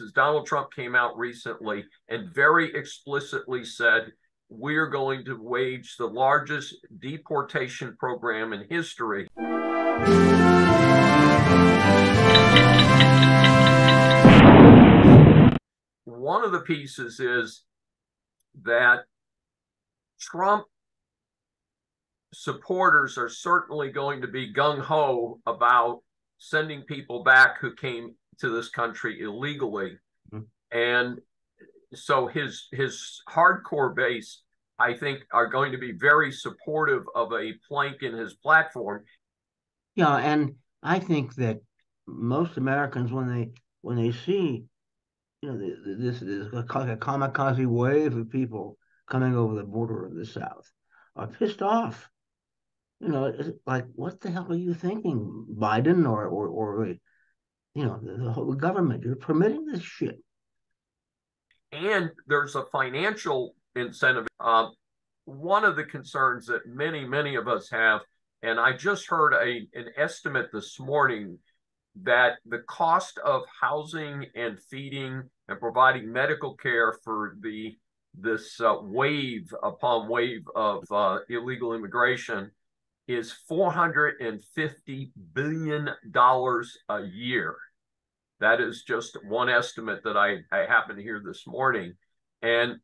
As Donald Trump came out recently and very explicitly said, we're going to wage the largest deportation program in history. One of the pieces is that Trump supporters are certainly going to be gung ho about sending people back who came to this country illegally. Mm-hmm. And so his his hardcore base, I think, are going to be very supportive of a plank in his platform. Yeah, and I think that most Americans, when they when they see, you know, this is like a kamikaze wave of people coming over the border of the South, are pissed off you know, like, what the hell are you thinking, Biden or or or you know the, the whole government? You're permitting this shit. And there's a financial incentive. Uh, one of the concerns that many many of us have, and I just heard a an estimate this morning that the cost of housing and feeding and providing medical care for the this uh, wave upon wave of uh, illegal immigration is $450 billion a year. That is just one estimate that I, I happened to hear this morning. And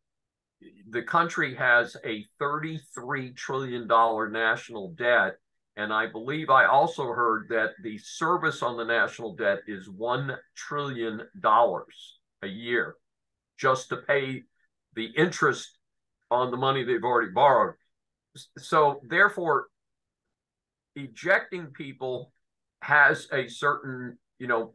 the country has a $33 trillion national debt. And I believe I also heard that the service on the national debt is $1 trillion a year just to pay the interest on the money they've already borrowed. So, therefore, ejecting people has a certain, you know,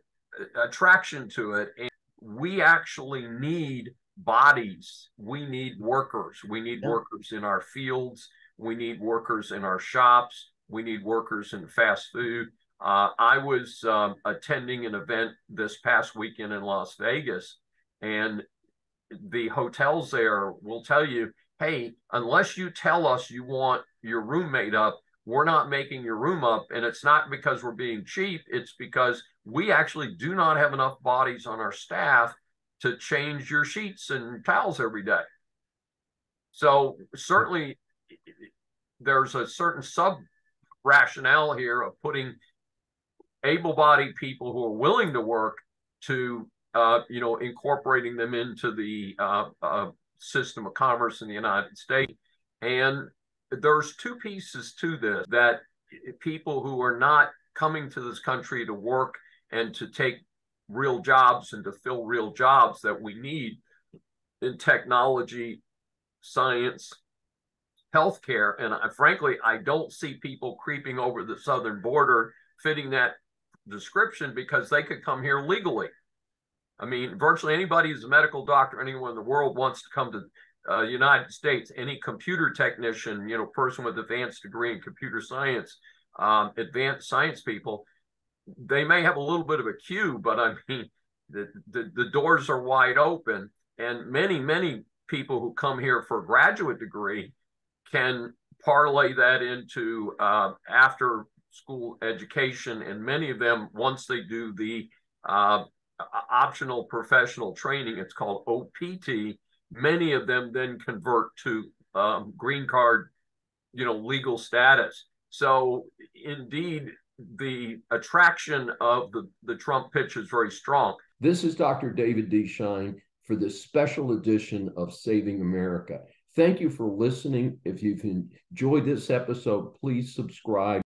attraction to it. And we actually need bodies. We need workers. We need yeah. workers in our fields. We need workers in our shops. We need workers in fast food. Uh, I was um, attending an event this past weekend in Las Vegas, and the hotels there will tell you, hey, unless you tell us you want your roommate up, we're not making your room up. And it's not because we're being cheap, it's because we actually do not have enough bodies on our staff to change your sheets and towels every day. So, certainly, there's a certain sub rationale here of putting able bodied people who are willing to work to, uh, you know, incorporating them into the uh, uh, system of commerce in the United States. And there's two pieces to this that people who are not coming to this country to work and to take real jobs and to fill real jobs that we need in technology, science, healthcare. And I, frankly, I don't see people creeping over the southern border fitting that description because they could come here legally. I mean, virtually anybody who's a medical doctor, anyone in the world wants to come to uh, United States, any computer technician, you know, person with advanced degree in computer science, um, advanced science people, they may have a little bit of a queue, but I mean, the, the, the doors are wide open. And many, many people who come here for a graduate degree can parlay that into uh, after school education. And many of them, once they do the uh, optional professional training, it's called OPT, many of them then convert to um, green card, you know, legal status. So indeed, the attraction of the, the Trump pitch is very strong. This is Dr. David D. Schein for this special edition of Saving America. Thank you for listening. If you've enjoyed this episode, please subscribe.